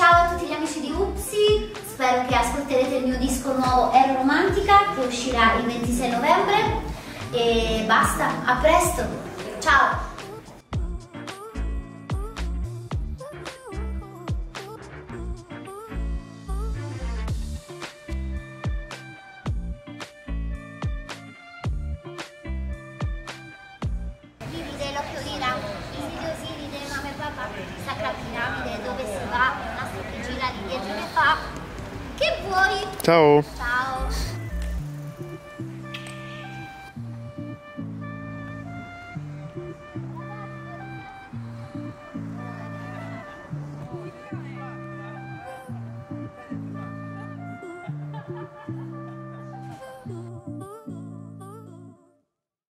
Ciao a tutti gli amici di Upsi, spero che ascolterete il mio disco nuovo Ero Romantica che uscirà il 26 novembre. E basta, a presto, ciao! Divide l'occhio di là, i videosini di mamma e papà, sacra che vuoi? Ciao.